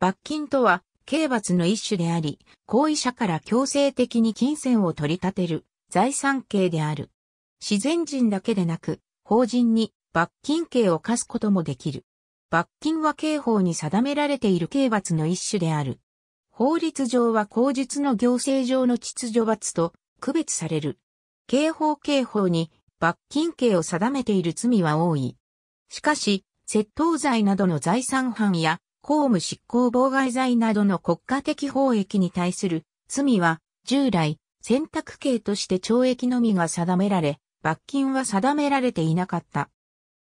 罰金とは、刑罰の一種であり、行為者から強制的に金銭を取り立てる財産刑である。自然人だけでなく、法人に罰金刑を課すこともできる。罰金は刑法に定められている刑罰の一種である。法律上は口述の行政上の秩序罰と区別される。刑法刑法に罰金刑を定めている罪は多い。しかし、窃盗罪などの財産犯や公務執行妨害罪などの国家的法益に対する罪は従来選択刑として懲役のみが定められ、罰金は定められていなかった。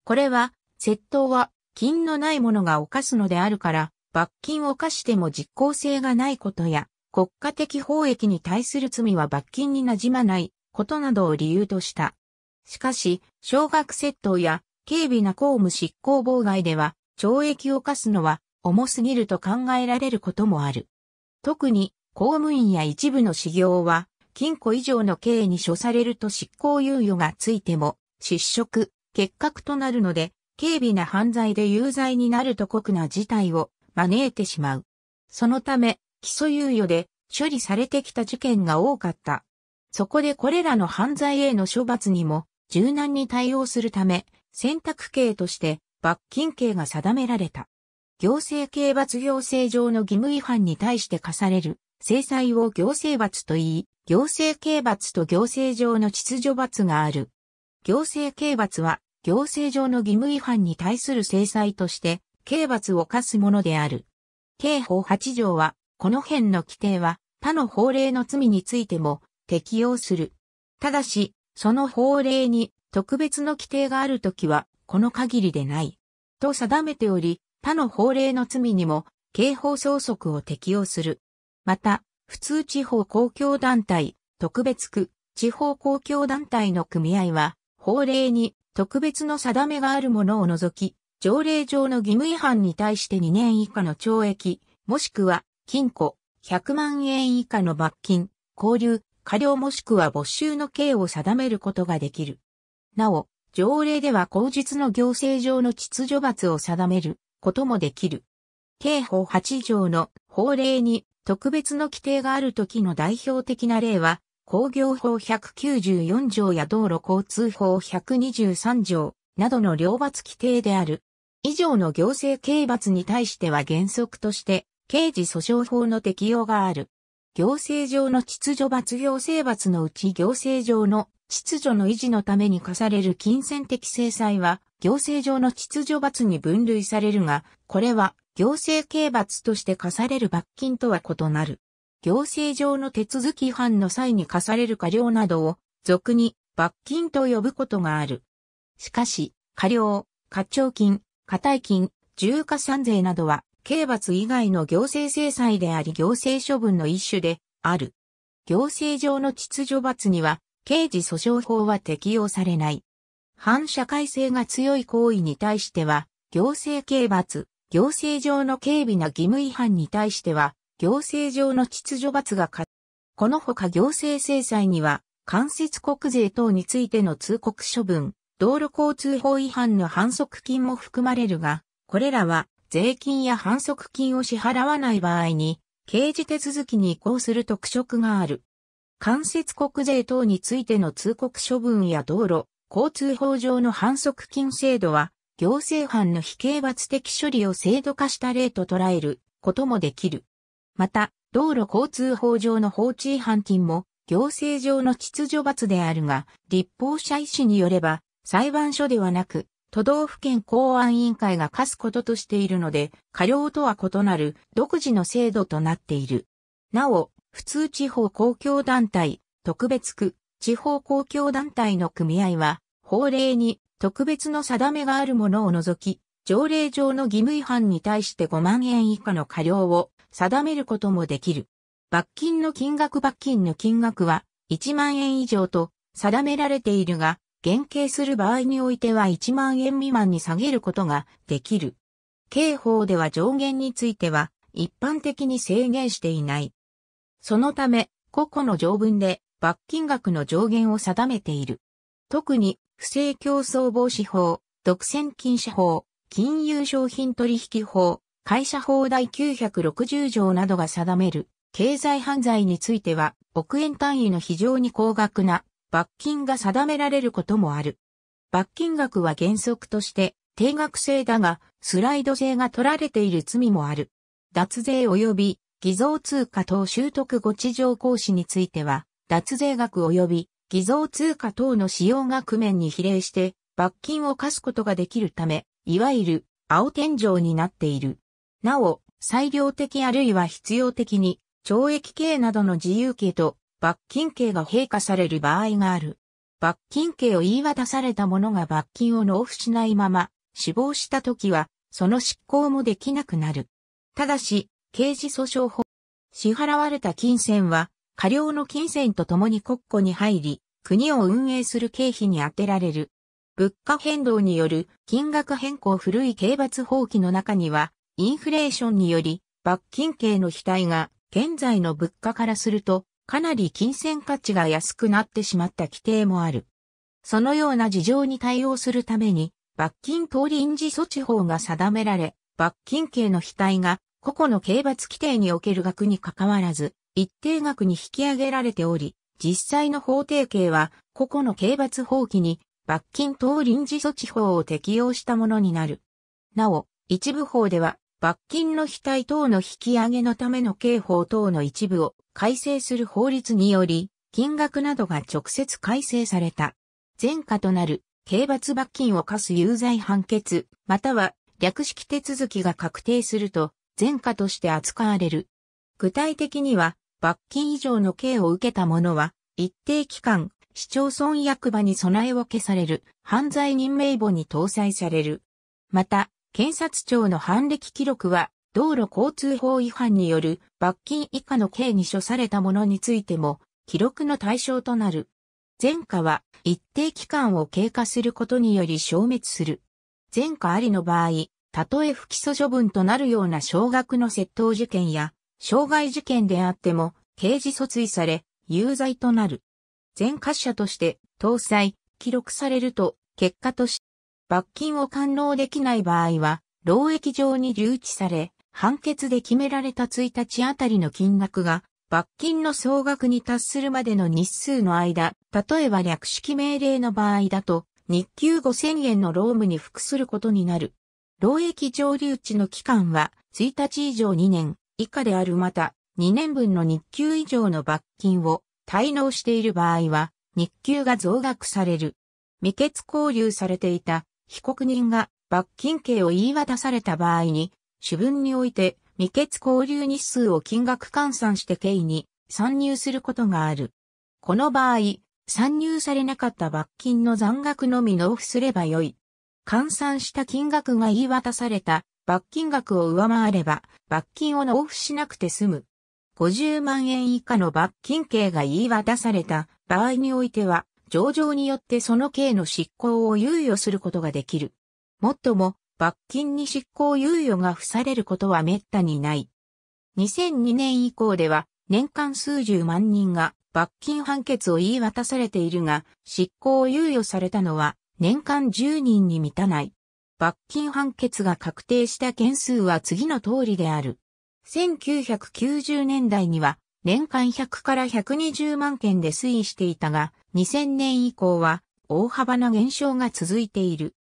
これは窃盗は金のないものが犯すのであるから罰金を課しても実効性がないことや、国家的法益に対する罪は罰金に馴染まないことなどを理由とした。しかし、少額窃盗や軽微な公務執行妨害では、懲役を課すのは重すぎると考えられることもある。特に、公務員や一部の修行は、禁錮以上の刑に処されると執行猶予がついても、失職、結核となるので、軽微な犯罪で有罪になると酷な事態を招いてしまう。そのため、起訴猶予で処理されてきた事件が多かった。そこでこれらの犯罪への処罰にも柔軟に対応するため、選択刑として罰金刑が定められた。行政刑罰行政上の義務違反に対して課される制裁を行政罰と言い、行政刑罰と行政上の秩序罰がある。行政刑罰は行政上の義務違反に対する制裁として刑罰を課すものである。刑法8条は、この辺の規定は他の法令の罪についても適用する。ただし、その法令に特別の規定があるときは、この限りでない。と定めており、他の法令の罪にも刑法相則を適用する。また、普通地方公共団体、特別区、地方公共団体の組合は、法令に特別の定めがあるものを除き、条例上の義務違反に対して2年以下の懲役、もしくは禁錮、100万円以下の罰金、交留、過料もしくは没収の刑を定めることができる。なお、条例では口述の行政上の秩序罰を定めることもできる。刑法8条の法令に特別の規定がある時の代表的な例は、工業法194条や道路交通法123条などの両罰規定である。以上の行政刑罰に対しては原則として刑事訴訟法の適用がある。行政上の秩序罰行政罰のうち行政上の秩序の維持のために課される金銭的制裁は行政上の秩序罰に分類されるが、これは行政刑罰として課される罰金とは異なる。行政上の手続き違反の際に課される過料などを俗に罰金と呼ぶことがある。しかし、過料、課徴金、過大金、重加算税などは、刑罰以外の行政制裁であり行政処分の一種である。行政上の秩序罰には、刑事訴訟法は適用されない。反社会性が強い行為に対しては、行政刑罰、行政上の軽微な義務違反に対しては、行政上の秩序罰がこのほか行政制裁には、間接国税等についての通告処分、道路交通法違反の反則金も含まれるが、これらは税金や反則金を支払わない場合に、刑事手続きに移行する特色がある。間接国税等についての通告処分や道路、交通法上の反則金制度は、行政犯の非刑罰的処理を制度化した例と捉えることもできる。また、道路交通法上の放置違反金も行政上の秩序罰であるが、立法者医師によれば、裁判所ではなく、都道府県公安委員会が課すこととしているので、過料とは異なる独自の制度となっている。なお、普通地方公共団体、特別区、地方公共団体の組合は、法令に特別の定めがあるものを除き、条例上の義務違反に対して5万円以下の過料を定めることもできる。罰金の金額罰金の金額は1万円以上と定められているが、減刑する場合においては1万円未満に下げることができる。刑法では上限については一般的に制限していない。そのため、個々の条文で罰金額の上限を定めている。特に、不正競争防止法、独占禁止法、金融商品取引法、会社法第960条などが定める経済犯罪については億円単位の非常に高額な罰金が定められることもある。罰金額は原則として定額制だがスライド制が取られている罪もある。脱税及び偽造通貨等習得後地上行使については脱税額及び偽造通貨等の使用額面に比例して罰金を課すことができるため、いわゆる青天井になっている。なお、裁量的あるいは必要的に懲役刑などの自由刑と罰金刑が陛下される場合がある。罰金刑を言い渡された者が罰金を納付しないまま死亡した時は、その執行もできなくなる。ただし、刑事訴訟法、支払われた金銭は、過料の金銭とともに国庫に入り、国を運営する経費に充てられる。物価変動による金額変更古い刑罰法規の中には、インフレーションにより罰金刑の額が現在の物価からするとかなり金銭価値が安くなってしまった規定もある。そのような事情に対応するために罰金通り印字措置法が定められ、罰金刑の額が個々の刑罰規定における額に関わらず一定額に引き上げられており、実際の法定刑は個々の刑罰法規に罰金等臨時措置法を適用したものになる。なお、一部法では罰金の額等の引き上げのための刑法等の一部を改正する法律により、金額などが直接改正された。前科となる刑罰罰金を課す有罪判決、または略式手続きが確定すると、前科として扱われる。具体的には、罰金以上の刑を受けた者は、一定期間、市町村役場に備えを消される、犯罪人名簿に搭載される。また、検察庁の犯歴記録は、道路交通法違反による罰金以下の刑に処された者についても、記録の対象となる。前科は一定期間を経過することにより消滅する。前科ありの場合、たとえ不起訴処分となるような少額の窃盗事件や、傷害事件であっても、刑事訴追され、有罪となる。前科者として、搭載、記録されると、結果として、罰金を完納できない場合は、労役上に留置され、判決で決められた1日あたりの金額が、罰金の総額に達するまでの日数の間、例えば略式命令の場合だと、日給5000円の労務に服することになる。労役上留置の期間は、1日以上2年以下であるまた、2年分の日給以上の罰金を滞納している場合は、日給が増額される。未決交留されていた被告人が罰金刑を言い渡された場合に、主文において未決交流日数を金額換算して刑に参入することがある。この場合、参入されなかった罰金の残額のみ納付すればよい。換算した金額が言い渡された罰金額を上回れば罰金を納付しなくて済む。50万円以下の罰金刑が言い渡された場合においては上場によってその刑の執行を猶予することができる。もっとも、罰金に執行猶予が付されることは滅多にない。2002年以降では、年間数十万人が罰金判決を言い渡されているが、執行を猶予されたのは年間10人に満たない。罰金判決が確定した件数は次の通りである。1990年代には年間100から120万件で推移していたが、2000年以降は大幅な減少が続いている。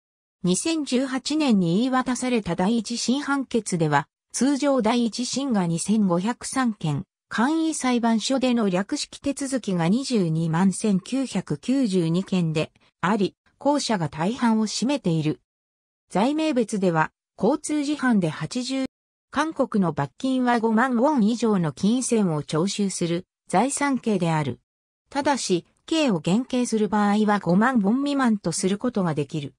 2018年に言い渡された第一審判決では、通常第一審が2503件、簡易裁判所での略式手続きが22万1992件であり、後者が大半を占めている。罪名別では、交通事犯で80韓国の罰金は5万ウォン以上の金銭を徴収する財産刑である。ただし、刑を減刑する場合は5万ウォン未満とすることができる。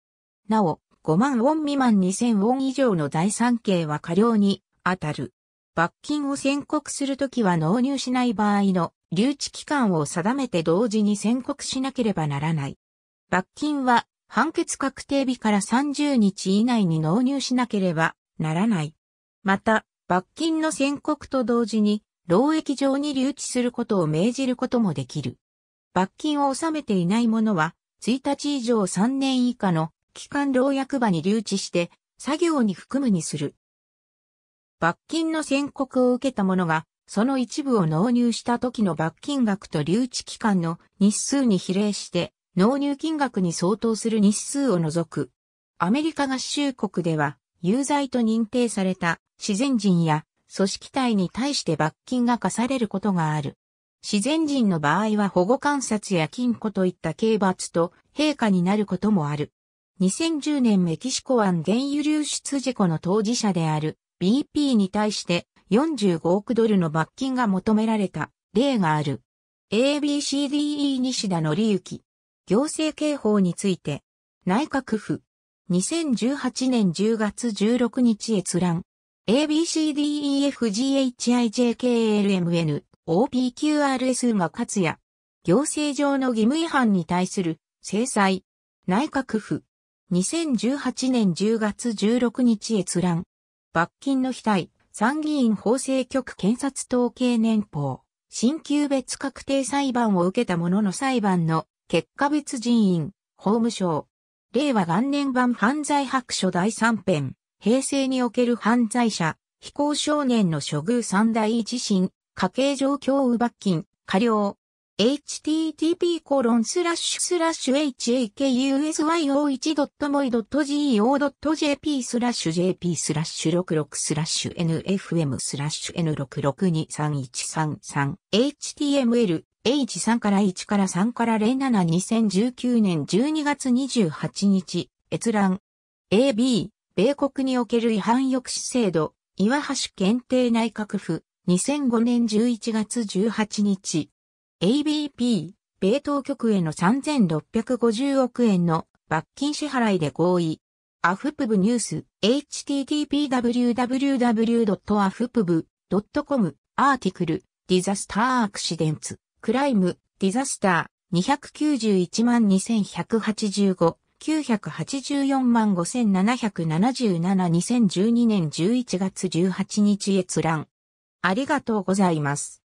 なお、5万ウォン未満2000ウォン以上の財産刑は過料に当たる。罰金を宣告するときは納入しない場合の留置期間を定めて同時に宣告しなければならない。罰金は判決確定日から30日以内に納入しなければならない。また、罰金の宣告と同時に、労役上に留置することを命じることもできる。罰金を納めていない者は、1日以上3年以下の期間労役場に留置して、作業に含むにする。罰金の宣告を受けた者が、その一部を納入した時の罰金額と留置期間の日数に比例して、納入金額に相当する日数を除く。アメリカ合衆国では、有罪と認定された自然人や組織体に対して罰金が課されることがある。自然人の場合は保護観察や禁錮といった刑罰と陛下になることもある。2010年メキシコ湾原油流出事故の当事者である BP に対して45億ドルの罰金が求められた例がある。ABCDE 西田則之。行政刑法について。内閣府。2018年10月16日閲覧。ABCDEFGHIJKLMN OPQRS が勝也。行政上の義務違反に対する制裁。内閣府。2018年10月16日閲覧。罰金の非対。参議院法制局検察統計年報。新旧別確定裁判を受けた者の裁判の結果別人員。法務省。令和元年版犯罪白書第3編。平成における犯罪者、非行少年の処遇三大一審、家計状況う罰金、過料。http コロンスラッシュスラッシュ hakusyo1.moi.go.jp スラッシュ jp スラッシュ66スラッシュ nfm スラッシュ n6623133 html H3 から1から3から07 2019年12月28日閲覧 AB 米国における違反抑止制度、岩橋検定内閣府、2005年11月18日。ABP、米当局への3650億円の罰金支払いで合意。アフプブニュース、http www.afpb.com、アーティクル、ディザスターアクシデンツ、クライム、ディザスター、291万2185。984万5777-2012年11月18日閲覧。ありがとうございます。